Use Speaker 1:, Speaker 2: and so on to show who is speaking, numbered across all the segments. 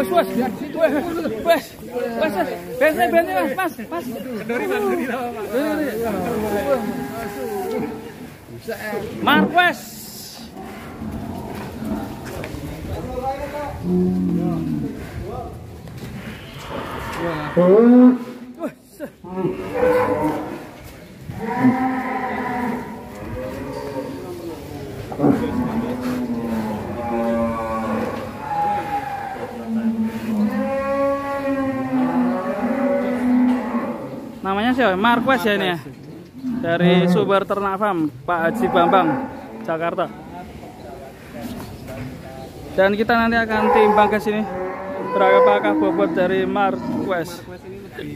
Speaker 1: Wes, wes. Wes, wes. Wes, bensin, bensin, Mas. Mas, Mas.
Speaker 2: Kendori mas, kendori?
Speaker 1: Marquez. Namanya siapa? Marquez ya ini ya? Dari Sumber Ternak Farm, Pak Haji Bambang, Jakarta. Dan kita nanti akan timbang ke sini. Berapakah bobot dari Marquez?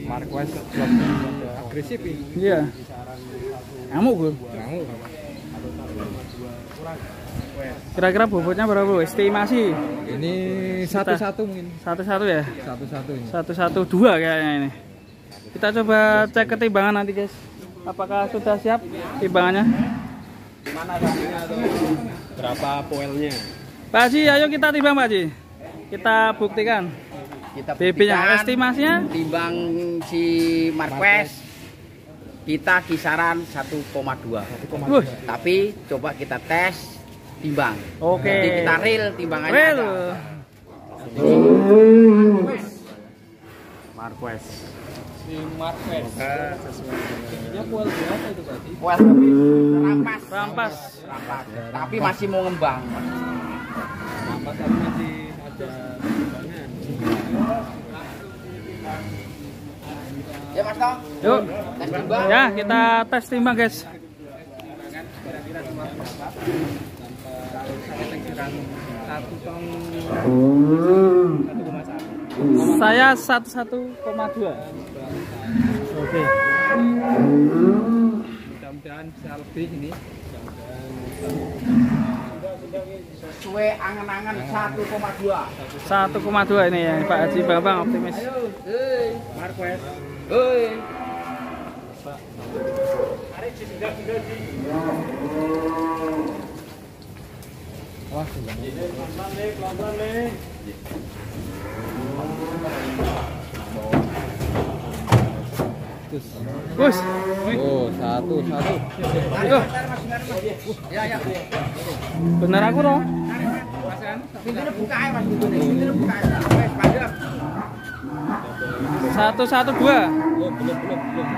Speaker 2: Marquez agresif ini.
Speaker 1: Iya. Kamu.
Speaker 2: Kamu.
Speaker 1: Kira-kira bobotnya berapa? Estimasi
Speaker 2: Ini satu-satu mungkin.
Speaker 1: satu-satu ya?
Speaker 2: Satu-satu.
Speaker 1: Satu-satu dua kayaknya ini. Kita coba cek ketimbangan nanti, guys. Apakah sudah siap timbangannya?
Speaker 2: Berapa poelnya?
Speaker 1: Pak Haji, ayo kita timbang, Pak Haji. Kita buktikan.
Speaker 3: kita
Speaker 1: BB-nya,
Speaker 3: buktikan
Speaker 1: estimasinya
Speaker 3: timbang si Marquez kita kisaran 1,2
Speaker 1: Wuh,
Speaker 3: tapi coba kita tes timbang
Speaker 1: Oke.
Speaker 3: Jadi kita real timbangannya
Speaker 1: real.
Speaker 3: Ada.
Speaker 2: Marquez.
Speaker 1: Si Marquez.
Speaker 3: Well, rampas
Speaker 1: Rampas.
Speaker 3: rampas tapi masih mau ngembang
Speaker 2: Rampas tapi masih ada
Speaker 3: ya mas Tong
Speaker 1: Yuk.
Speaker 3: tes timbang
Speaker 1: Ya, kita tes timbang, guys.
Speaker 2: satu tong
Speaker 1: Saya 11,2. Oke.
Speaker 2: mudah-mudahan bisa lebih ini.
Speaker 3: sesuai angan-angan 1,2
Speaker 1: 1,2 ini ya, Pak Haji Bambang optimis.
Speaker 2: Marquez.
Speaker 3: Hei.
Speaker 2: Wah,
Speaker 1: Gus.
Speaker 2: Oh, satu, satu.
Speaker 1: Ayo.
Speaker 3: ya ya
Speaker 1: Bener aku dong. Satu satu dua.
Speaker 2: Belum, belum, belum.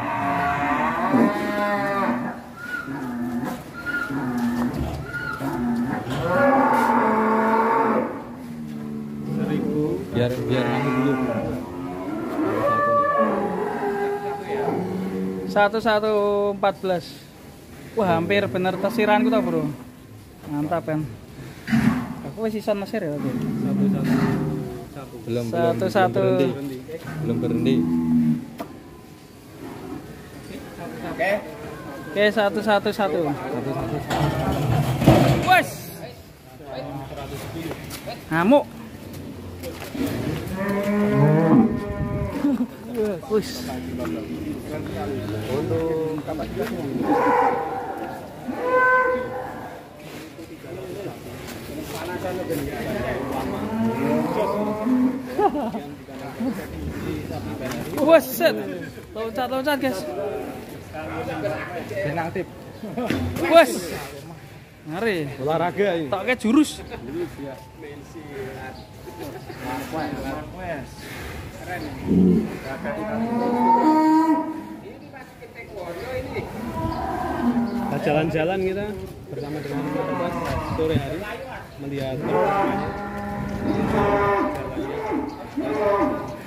Speaker 2: Biar biar anu dulu.
Speaker 1: Satu satu empat belas. Wah hampir bener tesiranku tau bro. Mantap kan. Aku wis sisa nesir ya oke.
Speaker 2: Satu, satu. Satu. Belum,
Speaker 1: Satu,
Speaker 2: belum,
Speaker 1: satu.
Speaker 2: belum berhenti. Belum berhenti.
Speaker 3: oke
Speaker 1: Oke satu satu satu.
Speaker 2: Satu, satu.
Speaker 1: Wes. Ngamuk. Wes.
Speaker 2: Untuk kapasitas
Speaker 1: Weset. Loncat loncat guys.
Speaker 2: benang tip.
Speaker 1: Wes. Ngeri.
Speaker 2: Olahraga ini.
Speaker 1: Tak kayak jurus.
Speaker 2: Kita jalan-jalan kita bersama dengan Mas sore hari melihat perkembangannya.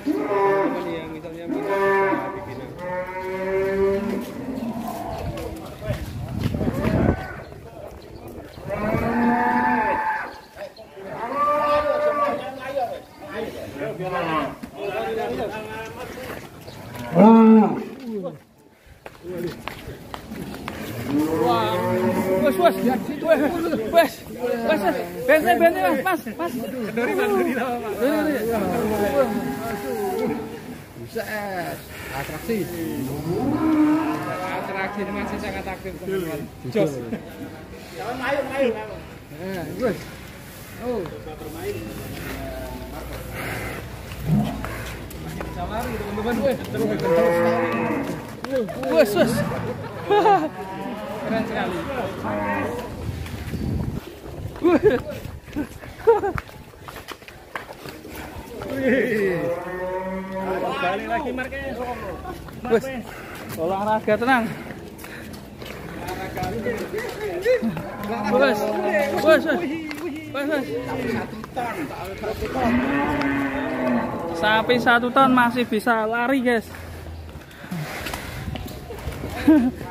Speaker 2: Teman yang misalnya minat
Speaker 1: Wes wes. Wes wes. Wes. Bensin bensin mas mas mas.
Speaker 2: Kendori kendori apa pak?
Speaker 3: Buset.
Speaker 2: Atraksi. Atraksi ini masih sangat aktif teman-teman. Jos.
Speaker 3: teman-teman. Wih,
Speaker 1: Wes, wes.
Speaker 3: keren sekali.
Speaker 2: Balik lagi Marquez.
Speaker 1: Wes. Olahraga tenang. Wes. Wes, wes. Wes, wes. Sapi satu ton masih bisa lari, guys.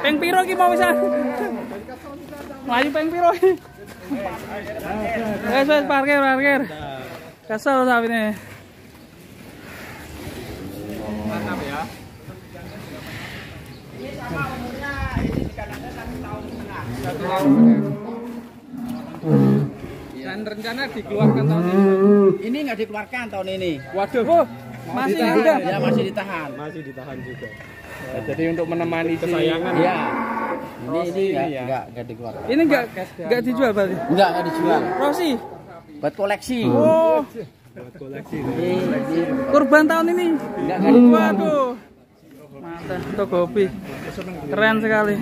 Speaker 1: Peng piro ki mau bisa? Melayu peng piro? Wes wes parkir parkir. Kesel sapi ini.
Speaker 3: Mantap ya. Satu tahun Dan rencana dikeluarkan tahun ini.
Speaker 4: Ini nggak dikeluarkan tahun ini.
Speaker 3: Waduh.
Speaker 1: Oh, masih ada.
Speaker 4: Ya masih ditahan.
Speaker 2: Masih ditahan juga.
Speaker 3: Ya, jadi untuk menemani si
Speaker 2: Kesayangan.
Speaker 4: Iya. Ini ini
Speaker 3: Rossi
Speaker 4: nggak
Speaker 3: ini ya.
Speaker 4: nggak nggak dikeluarkan.
Speaker 1: Ini enggak enggak dijual berarti.
Speaker 4: Nggak nggak dijual.
Speaker 1: Rossi.
Speaker 4: Buat koleksi.
Speaker 1: Oh,
Speaker 2: Buat koleksi.
Speaker 4: Ini, ini
Speaker 1: kurban tahun ini.
Speaker 4: nggak nggak dijual.
Speaker 1: Waduh. Mantap, untuk kopi. Keren sekali.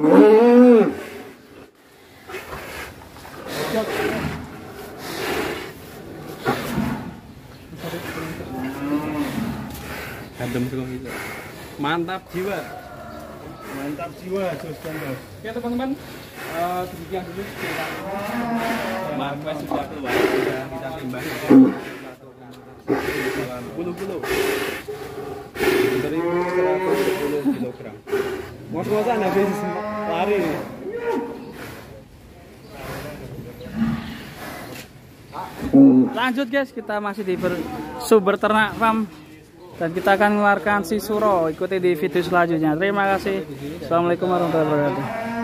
Speaker 2: Adem juga gitu. Mantap jiwa.
Speaker 5: Mantap jiwa, Jos.
Speaker 3: Oke teman-teman, eh, demikian dulu cerita
Speaker 2: Marquez sudah keluar. Sudah kita timbang. 10 kilo. Dari 110 kilogram. Mos-mosan habis lari.
Speaker 1: Lanjut guys, kita masih di ber, sumber ternak farm dan kita akan mengeluarkan si suro. Ikuti di video selanjutnya. Terima kasih. Assalamualaikum warahmatullahi wabarakatuh.